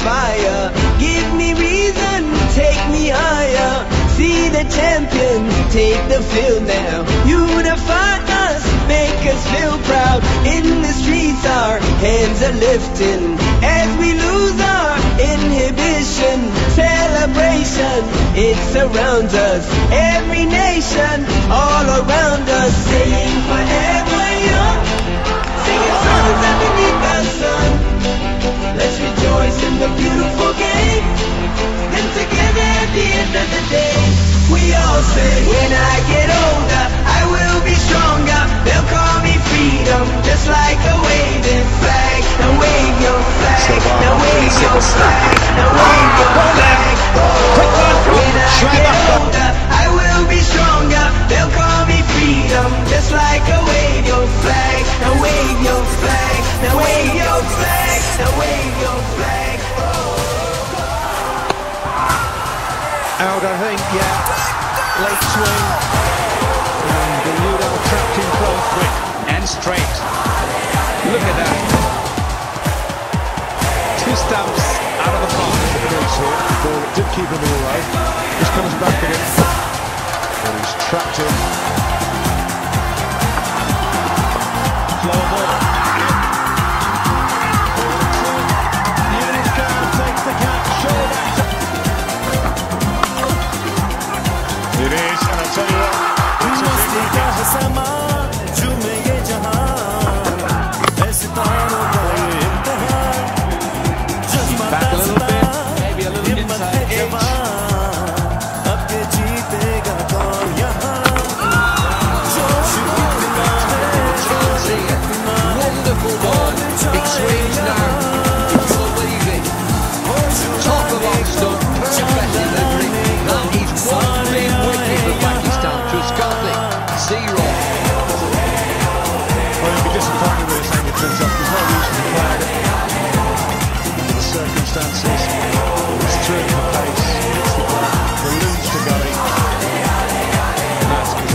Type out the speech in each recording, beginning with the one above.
fire. Give me reason, take me higher. See the champions take the field now. Unify us, make us feel proud. In the streets, our hands are lifting. As we lose our inhibition, celebration, it surrounds us. Every nation, out, I think, yeah. Late swing. And Galudo trapped in close. Quick and straight. Look at that. Two stamps out of the park. Ball did keep him in. Just comes back again. And he's trapped in.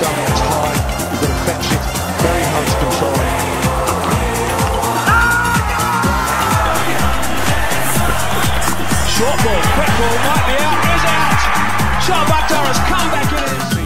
it's you've got to fetch it, very hard to control. Short ball, quick ball, might be out, is out. Shoaib Akhtar has come back in.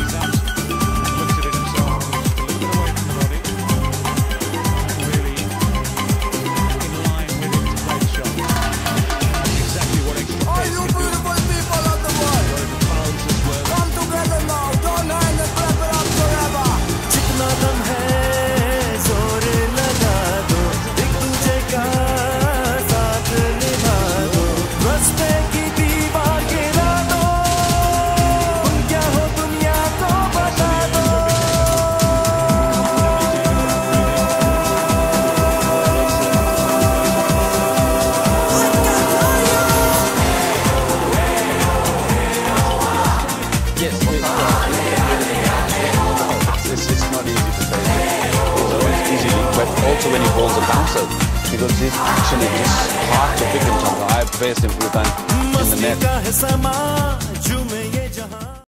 so many balls and bounces because it's actually just hard to pick him. jump. I've faced him few times in the net.